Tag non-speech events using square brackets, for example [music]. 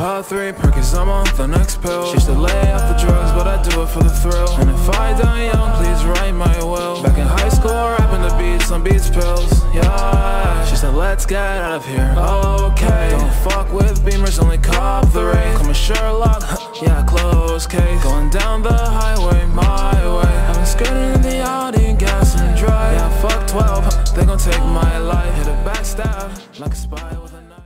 Part 3, Perkins, I'm on the next pill. She the lay off the drugs, but I do it for the thrill. And if I die young, please write my will. Back in high school, rapping the beats on beats pills, yeah She said, let's get out of here, okay Don't fuck with beamers, only cop the race. Call me Sherlock, [laughs] yeah, close case. Going down the highway, my way. I've been skirting in the Audi, gas and dry Yeah, fuck 12, [laughs] they gon' take my life. Hit a backstab, like a spy with a knife.